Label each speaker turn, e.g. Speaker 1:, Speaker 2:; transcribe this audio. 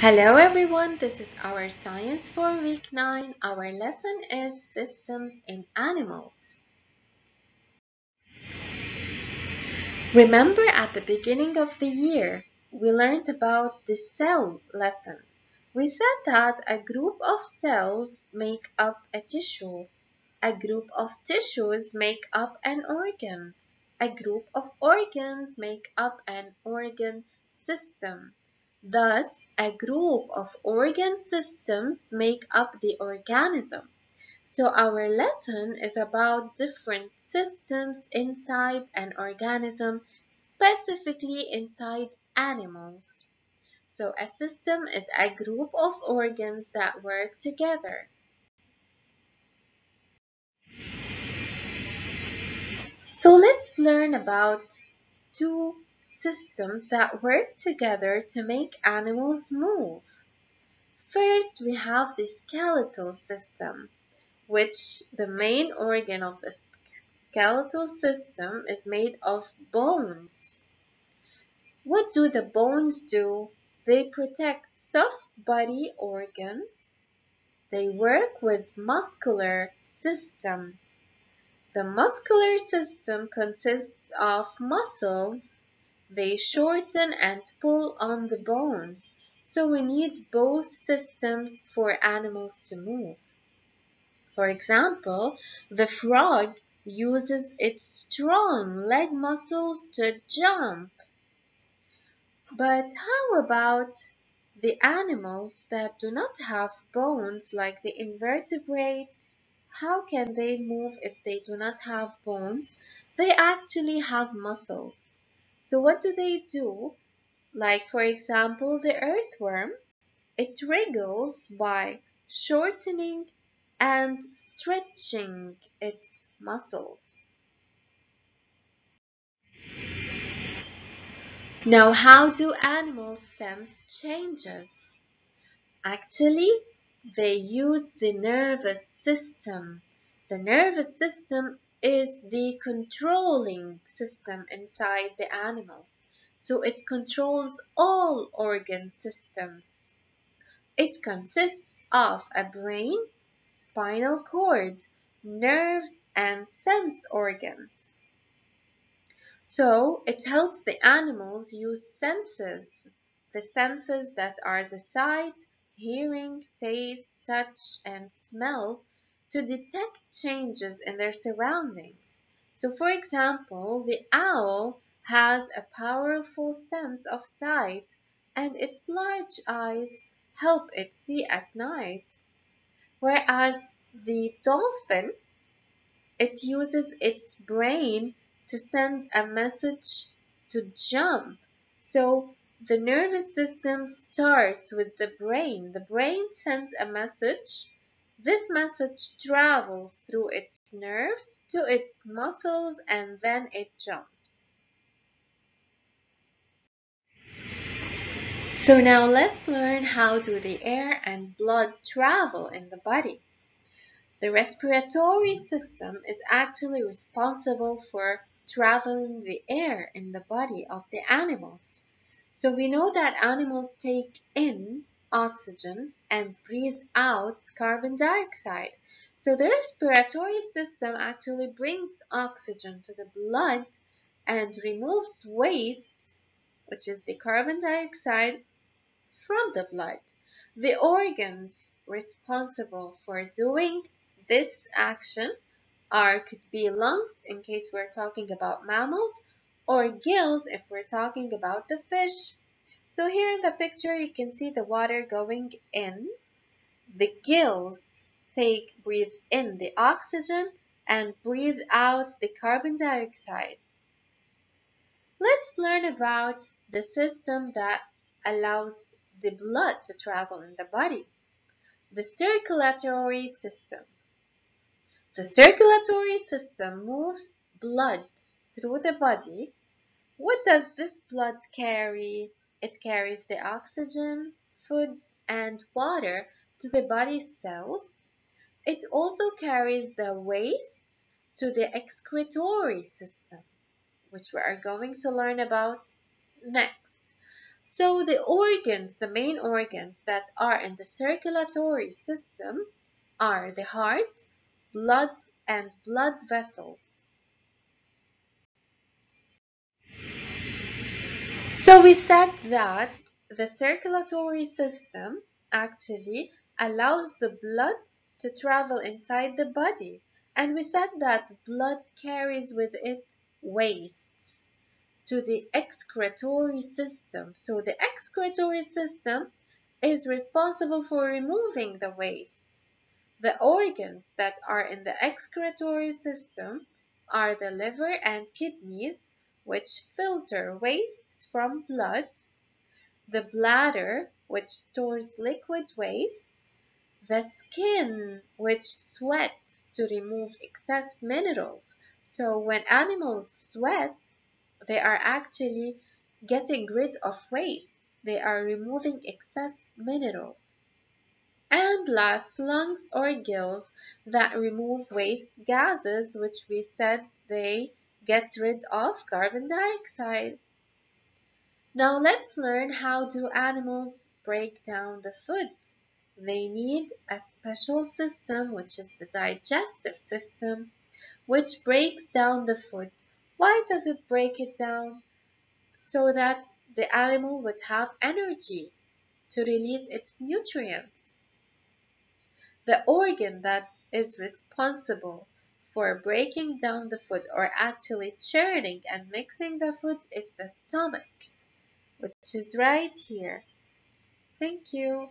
Speaker 1: Hello everyone, this is our science for week 9. Our lesson is systems in animals. Remember at the beginning of the year, we learned about the cell lesson. We said that a group of cells make up a tissue. A group of tissues make up an organ. A group of organs make up an organ system. Thus, a group of organ systems make up the organism. So our lesson is about different systems inside an organism, specifically inside animals. So a system is a group of organs that work together. So let's learn about two systems that work together to make animals move. First, we have the skeletal system, which the main organ of the skeletal system is made of bones. What do the bones do? They protect soft body organs. They work with muscular system. The muscular system consists of muscles they shorten and pull on the bones, so we need both systems for animals to move. For example, the frog uses its strong leg muscles to jump. But how about the animals that do not have bones like the invertebrates? How can they move if they do not have bones? They actually have muscles. So what do they do? Like for example, the earthworm, it wriggles by shortening and stretching its muscles. Now, how do animals sense changes? Actually, they use the nervous system. The nervous system is the controlling system inside the animals. So it controls all organ systems. It consists of a brain, spinal cord, nerves, and sense organs. So it helps the animals use senses, the senses that are the sight, hearing, taste, touch, and smell to detect changes in their surroundings. So for example, the owl has a powerful sense of sight and its large eyes help it see at night. Whereas the dolphin, it uses its brain to send a message to jump. So the nervous system starts with the brain. The brain sends a message this message travels through its nerves to its muscles and then it jumps. So now let's learn how do the air and blood travel in the body. The respiratory system is actually responsible for traveling the air in the body of the animals. So we know that animals take in oxygen and breathe out carbon dioxide. So the respiratory system actually brings oxygen to the blood and removes wastes, which is the carbon dioxide, from the blood. The organs responsible for doing this action are could be lungs in case we're talking about mammals or gills if we're talking about the fish so here in the picture, you can see the water going in. The gills take, breathe in the oxygen and breathe out the carbon dioxide. Let's learn about the system that allows the blood to travel in the body. The circulatory system. The circulatory system moves blood through the body. What does this blood carry? It carries the oxygen, food, and water to the body's cells. It also carries the wastes to the excretory system, which we are going to learn about next. So the organs, the main organs that are in the circulatory system are the heart, blood, and blood vessels. So we said that the circulatory system actually allows the blood to travel inside the body. And we said that blood carries with it wastes to the excretory system. So the excretory system is responsible for removing the wastes. The organs that are in the excretory system are the liver and kidneys, which filter wastes from blood, the bladder, which stores liquid wastes, the skin, which sweats to remove excess minerals. So when animals sweat, they are actually getting rid of wastes. They are removing excess minerals. And last, lungs or gills that remove waste gases, which we said they get rid of carbon dioxide. Now let's learn how do animals break down the food. They need a special system, which is the digestive system, which breaks down the food. Why does it break it down? So that the animal would have energy to release its nutrients. The organ that is responsible for breaking down the food or actually churning and mixing the food is the stomach, which is right here. Thank you.